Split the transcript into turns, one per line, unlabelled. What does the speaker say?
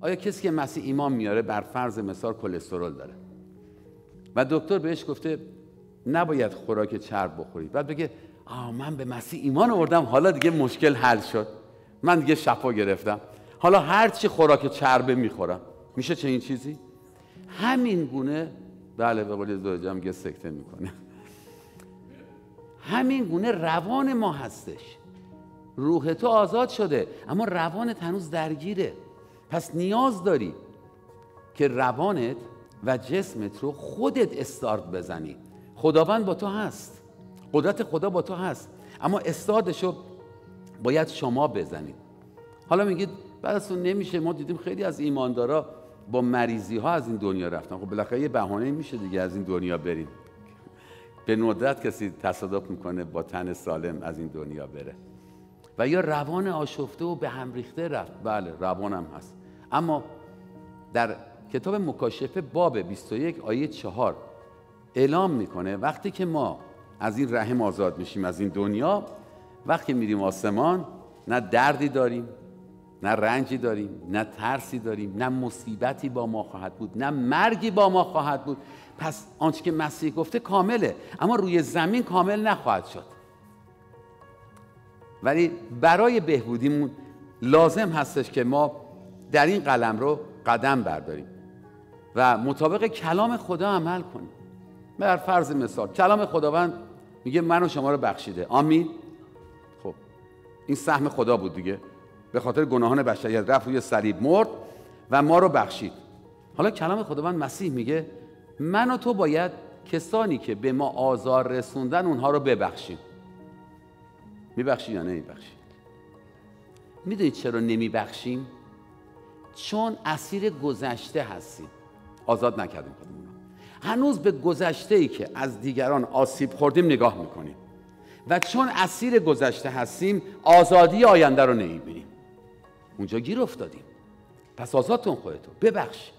آیا کسی که مسیح ایمان میاره بر فرض مثال کلسترول داره؟ و دکتر بهش گفته نباید خوراک چرب بخورید بعد بگه آه من به مسیح ایمان آوردم. حالا دیگه مشکل حل شد. من دیگه شفا گرفتم. حالا هر چی خوراک چربه می‌خورم میشه چه این چیزی؟ همین گونه بله به قول زوجم میگه سکته می‌کنه. همین گونه روان ما هستش. روح تو آزاد شده اما روانت هنوز درگیره. پس نیاز داری که روانت و جسمت رو خودت استارت بزنی. خداوند با تو هست. قدرت خدا با تو هست. اما استارتش رو باید شما بزنید. حالا میگید بعد نمیشه ما دیدیم خیلی از ایماندارا با مریضی ها از این دنیا رفتن. خب بالاخره یه بهانه میشه دیگه از این دنیا بریم. به ندرت کسی تصادف می‌کنه با تن سالم از این دنیا بره. و یا روان آشفته و به هم ریخته رفت. بله روانم هست. اما در کتاب مکاشفه باب 21 آیه 4 اعلام می‌کنه وقتی که ما از این رحم آزاد میشیم از این دنیا وقتی میریم آسمان نه دردی داریم نه رنجی داریم نه ترسی داریم نه مصیبتی با ما خواهد بود نه مرگی با ما خواهد بود. پس آنچه که مسیح گفته کامله اما روی زمین کامل نخواهد شد. ولی برای بهبودیمون لازم هستش که ما در این قلم رو قدم برداریم و مطابق کلام خدا عمل کنیم. بر فرض مثال کلام خداوند میگه من و شما رو بخشیده. آمین؟ خب این سهم خدا بود دیگه. به خاطر گناهان بشریت رفت روی صلیب مرد و ما رو بخشید. حالا کلام خداوند مسیح میگه من و تو باید کسانی که به ما آزار رسوندن اونها رو ببخشیم. میبخشی یا نمیبخشی؟ می‌دونید چرا نمیبخشیم؟ چون اسیر گذشته هستیم. آزاد نکردیم خودمون هنوز به گذشته ای که از دیگران آسیب خوردیم نگاه می‌کنیم. و چون اسیر گذشته هستیم آزادی آینده رو نمی‌بینیم. اونجا گیر افتادیم. پس آزادتون خودتون ببخش